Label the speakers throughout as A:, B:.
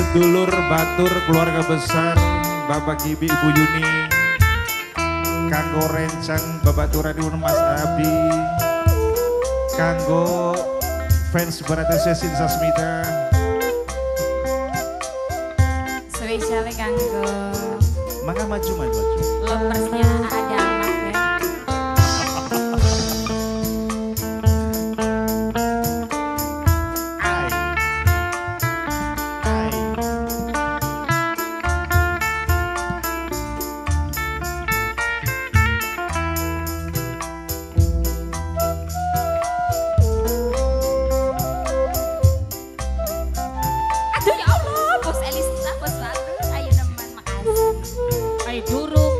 A: sedulur batur keluarga besar Bapak Kibi Ibu Yuni Kanggo Rencang Bapak turadiun Mas Abi Kanggo fans Barata Sesin Sasmita
B: Spesialnya kanggo
A: Maka maju maju maju.
B: Ada
C: Ay durung.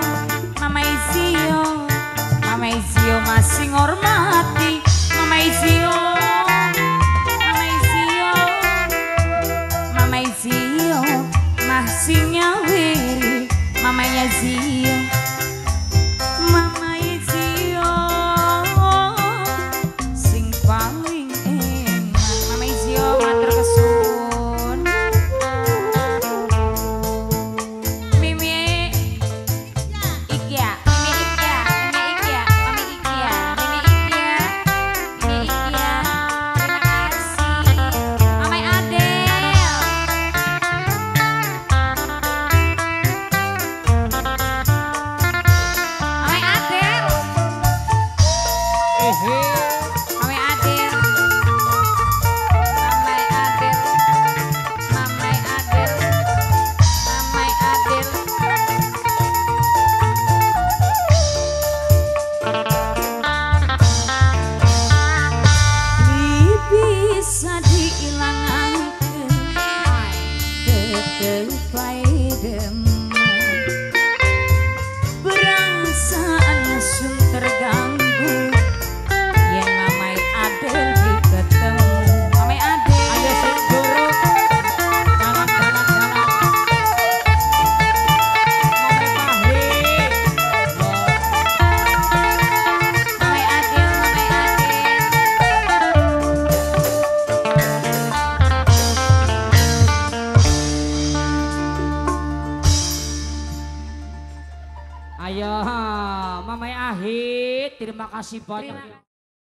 C: sing
B: nyawiri mamanya
C: Zia. Pelo pai Terima kasih banyak.
B: Terima